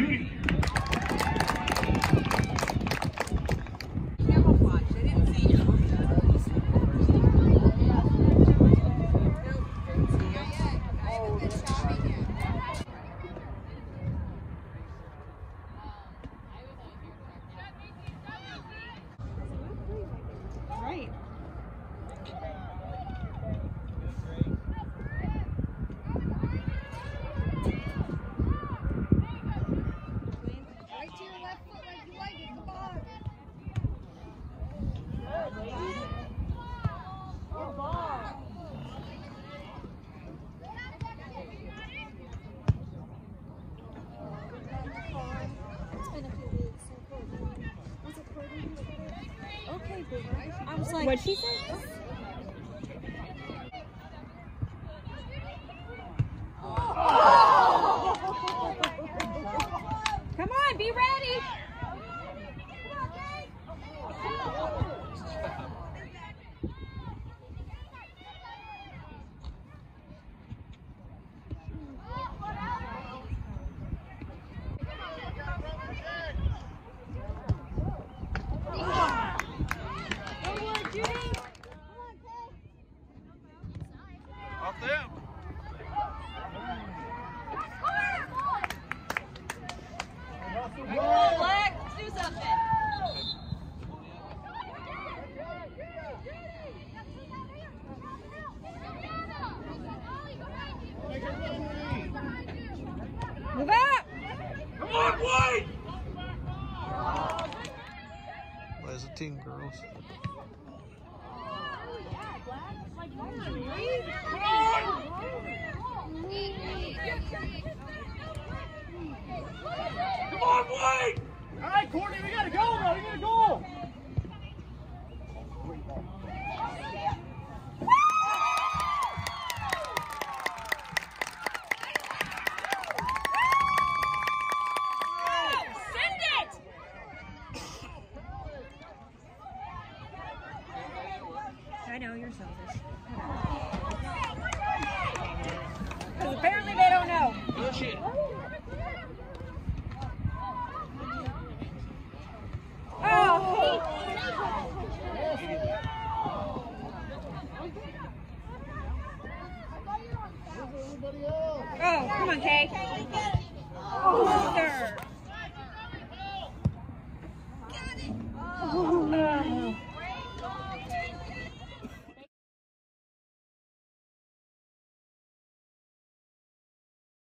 Judy. It? Okay, big I was like, What'd she say? On, White! As a team, girls. Come on, White! All right, Courtney, we gotta go, bro. We gotta go. Selfish. Because apparently they don't know. Push it. Oh, oh, come on, Kay. Oh, third.